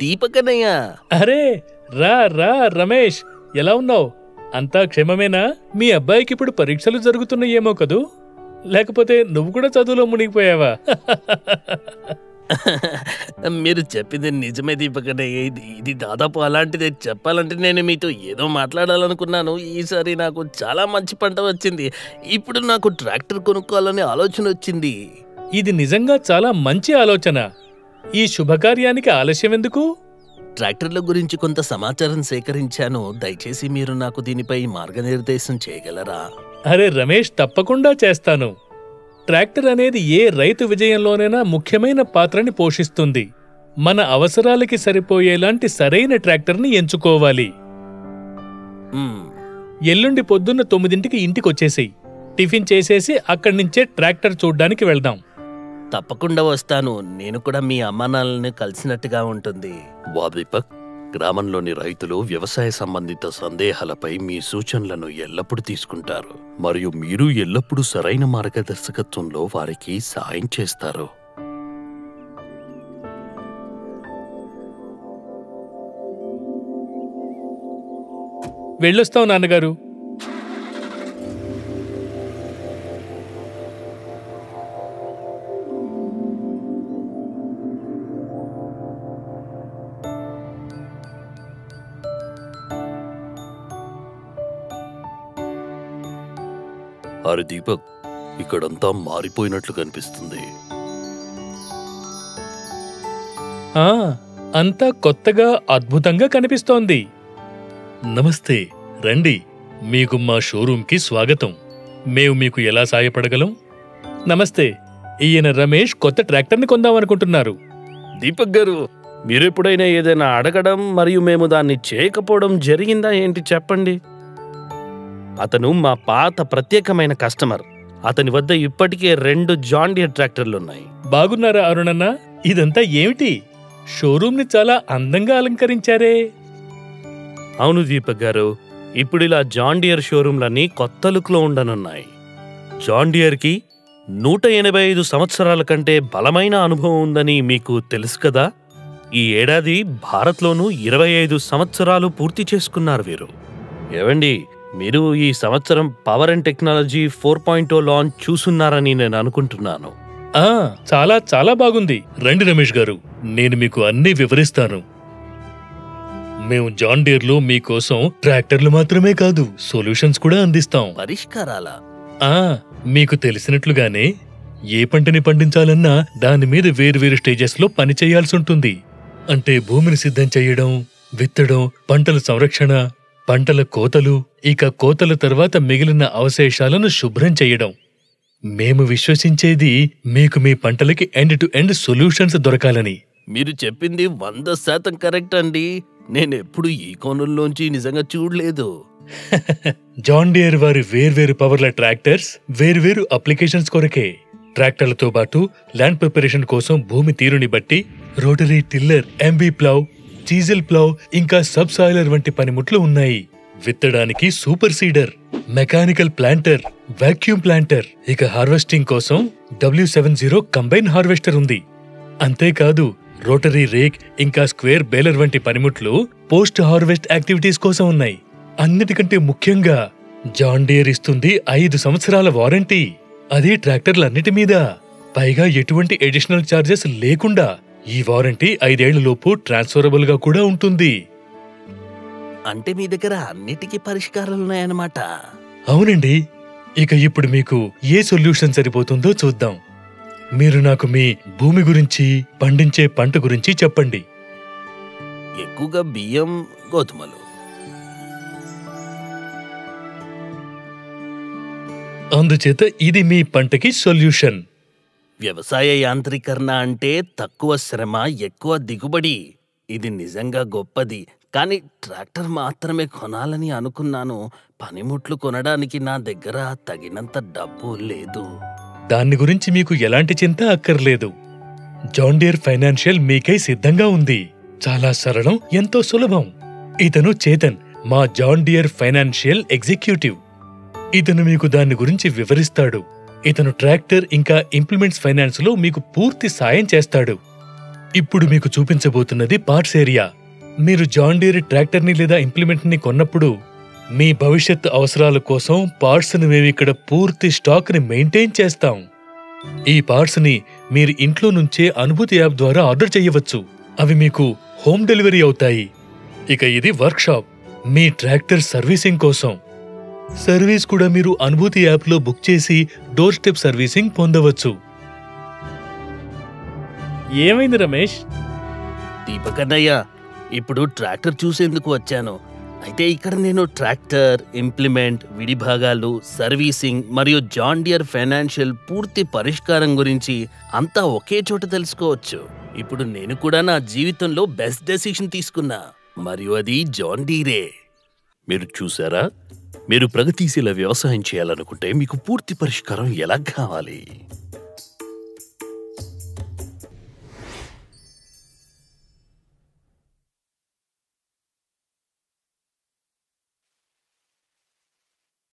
దీపకనయ్య అరే రా రా రమేష్. ఎలా ఉన్నావు? అంతా క్షేమమేనా? మీ అబ్బాయికి ఇప్పుడు పరీక్షలు జరుగుతున్నాయేమో కదూ? లేకపోతే నువ్వు కూడా చదువులో మునిగిపోయావా? మీరు చెప్పింది నిజమే దీపకనయ్య ఇది ఇది దాదాపు అలాంటిదే. చెప్పాలంటే నేను మీతో ఏదో మాట్లాడాలనుకున్నాను. ఈసారి నాకు చాలా మంచి పంట వచ్చింది. ఇప్పుడు నాకు ట్రాక్టర్ కొనుక్కోవాలనే ఆలోచన వచ్చింది. ఇది నిజంగా చాలా మంచి ఆలోచన. ఈ శుభకార్యానికి ఆలస్యం ఎందుకు? ట్రాక్టర్ల గురించి కొంత సమాచారం సేకరించాను. దయచేసి మీరు నాకు దీనిపై మార్గనిర్దేశం చేయగలరా? అరే రమేష్ తప్పకుండా చేస్తాను. ట్రాక్టర్ అనేది ఏ రైతు విజయంలోనైనా ముఖ్యమైన పాత్రని పోషిస్తుంది. మన అవసరాలకి సరిపోయేలాంటి సరైన ట్రాక్టర్ని ఎంచుకోవాలి. ఎల్లుండి పొద్దున్న తొమ్మిదింటికి ఇంటికొచ్చేసేయ్. టిఫిన్ చేసేసి అక్కడి నుంచే ట్రాక్టర్ చూడ్డానికి వెళ్దాం. తప్పకుండా వస్తాను. నేను కూడా మీ అమ్మానాన్నని కలిసినట్టుగా ఉంటుంది. వా దీపక్ గ్రామంలోని రైతులు వ్యవసాయ సంబంధిత సందేహాలపై మీ సూచనలను ఎల్లప్పుడూ తీసుకుంటారు. మరియు మీరు ఎల్లప్పుడూ సరైన మార్గదర్శకత్వంలో వారికి సాయం చేస్తారు. వెళ్ళొస్తాం నాన్నగారు. అరే దీపక్ ఇక్కడంతా మారిపోయినట్లు కనిపిస్తుంది. ఆ అంతా కొత్తగా అద్భుతంగా కనిపిస్తోంది. నమస్తే రండి మీకు మా షోరూంకి స్వాగతం. మేము మీకు ఎలా సాయపడగలం? నమస్తే ఈయన రమేష్ కొత్త ట్రాక్టర్ని కొందామనుకుంటున్నారు. దీపక్ గారు మీరెప్పుడైనా ఏదైనా అడగడం మరియు మేము దాన్ని చేయకపోవడం జరిగిందా ఏంటి చెప్పండి. అతను మా పాత ప్రత్యేకమైన కస్టమర్. అతని వద్ద ఇప్పటికే రెండు జాండియర్ ట్రాక్టర్లున్నాయి బాగున్నారా అరుణన్న? ఇదంతా ఏమిటి? షోరూంని చాలా అందంగా అలంకరించారే. అవును దీపక్ గారు ఇప్పుడు ఇలా జాండియర్ షోరూంలన్నీ కొత్త లుక్లో ఉండనున్నాయి. జాండియర్కి నూట ఎనభై ఐదు సంవత్సరాల కంటే బలమైన అనుభవం ఉందని మీకు తెలుసు కదా? ఈ ఏడాది భారత్లోనూ ఇరవై ఐదు సంవత్సరాలు పూర్తి చేసుకున్నారు వీరు. ఏవండి మీరు ఈ సంవత్సరం power and technology four point launch చూసున్నారని నేను అనుకుంటున్నాను. ఆ చాలా చాలా బాగుంది. రండి రమేష్ గారు నేను మీకు అన్నీ వివరిస్తాను. మేము జాన్ డీర్లో మీకోసం ట్రాక్టర్లు మాత్రమే కాదు సొల్యూషన్స్ కూడా అందిస్తాం. పరిష్కారాల? ఆ మీకు తెలిసినట్లుగానే ఏ పంటని పండించాలన్నా దాని మీద వేరువేరు స్టేజెస్లో పని చేయాల్సి ఉంటుంది. అంటే భూమిని సిద్ధం చేయడం విత్తడం పంటల సంరక్షణ పంటల కోతలు ఇక కోతల తర్వాత మిగిలిన అవశేషాలను శుభ్రం చేయడం. మేము విశ్వసించేది మీకు మీ పంటలకి ఎండ్ టు ఎండ్ సొల్యూషన్స్ దొరకాలని. మీరు చెప్పింది వంద శాతం కరెక్ట్ అండి. నేను ఎప్పుడు ఈ కోణంలోంచి నిజంగా చూడలేదు. జాన్ డియర్ వారి వేర్వేరు పవర్ల ట్రాక్టర్స్ వేర్వేరు అప్లికేషన్స్ కొరకే. ట్రాక్టర్లతో పాటు ల్యాండ్ ప్రిపరేషన్ కోసం భూమి తీరుని బట్టి rotary tiller MB plough chisel plough ఇంకా సబ్ సాయిలర్ వంటి పనిముట్లు ఉన్నాయి. విత్తడానికి super seeder mechanical planter vacuum planter ఇక హార్వెస్టింగ్ కోసం W seven zero combine harvester ఉంది. అంతేకాదు రోటరీ రేక్ ఇంకా స్క్వేర్ బేలర్ వంటి పనిముట్లు పోస్ట్ హార్వెస్ట్ యాక్టివిటీస్ కోసం ఉన్నాయి. అన్నిటికంటే ముఖ్యంగా జాన్ డియర్ ఇస్తుంది ఐదు సంవత్సరాల వారంటీ. అది ట్రాక్టర్లన్నిటి మీద. పైగా ఎటువంటి అడిషనల్ ఛార్జెస్ లేకుండా ఈ వారంటీ ఐదేళ్ళ లోపు ట్రాన్స్ఫరబుల్గా కూడా ఉంటుంది. అంటే మీ దగ్గర అన్నిటికీ పరిష్కారాలు ఉన్నాయన్నమాట అవునండి. ఇక ఇప్పుడు మీకు ఏ సొల్యూషన్ సరిపోతుందో చూద్దాం. మీరు నాకు మీ భూమి గురించి పండించే పంట గురించి చెప్పండి. ఎక్కువగా బియ్యం గోధుమలు. అందుచేత ఇది మీ పంటకి సొల్యూషన్. వ్యవసాయ యాంత్రీకరణ అంటే తక్కువ శ్రమ ఎక్కువ దిగుబడి. ఇది నిజంగా గొప్పది. కానీ ట్రాక్టర్ మాత్రమే కొనాలని అనుకున్నాను. పనిముట్లు కొనడానికి నా దగ్గర తగినంత డబ్బు లేదు. దాన్ని గురించి మీకు ఎలాంటి చింత అక్కర్లేదు. జాండియర్ ఫైనాన్షియల్ మీకై సిద్ధంగా ఉంది. చాలా సరళం ఎంతో సులభం. ఇతను చేతన్ మా జాండియర్ ఫైనాన్షియల్ ఎగ్జిక్యూటివ్. ఇతను మీకు దాని గురించి వివరిస్తాడు. ఇతను ట్రాక్టర్ ఇంకా ఇంప్లిమెంట్స్ ఫైనాన్స్లో మీకు పూర్తి సాయం చేస్తాడు. ఇప్పుడు మీకు చూపించబోతున్నది పార్ట్స్ ఏరియా. మీరు జాన్ డీర్ ట్రాక్టర్ని లేదా ఇంప్లిమెంట్ని కొన్నప్పుడు మీ భవిష్యత్ అవసరాల కోసం పార్ట్స్ని మేము ఇక్కడ పూర్తి స్టాక్ని మెయింటైన్ చేస్తాం. ఈ పార్ట్స్ని మీరు ఇంట్లో నుంచే అనుభూతి యాప్ ద్వారా ఆర్డర్ చేయవచ్చు. అవి మీకు హోమ్ డెలివరీ అవుతాయి. ఇక ఇది వర్క్షాప్. మీ ట్రాక్టర్ సర్వీసింగ్ కోసం. సర్వీస్ కూడా మీరు అనుభూతి యాప్లో బుక్ చేసి డోర్ స్టెప్ సర్వీసింగ్ పొందవచ్చు. ఏమైంది రమేష్? దీపకన్నయ్య ఇప్పుడు ట్రాక్టర్ చూసేందుకు వచ్చాను. అయితే ఇక్కడ నేను ట్రాక్టర్ ఇంప్లిమెంట్ విడిభాగాలు సర్వీసింగ్ మరియు జాన్ డియర్ ఫైనాన్షియల్ పూర్తి పరిష్కారం గురించి అంతా ఒకే చోట తెలుసుకోవచ్చు. ఇప్పుడు నేను కూడా నా జీవితంలో బెస్ట్ డెసిషన్ తీసుకున్నా. మరియు అది జాన్ డీరే మీరు చూసారా? మీరు ప్రగతిశీల వ్యవసాయం చేయాలనుకుంటే మీకు పూర్తి పరిష్కారం ఎలా కావాలి?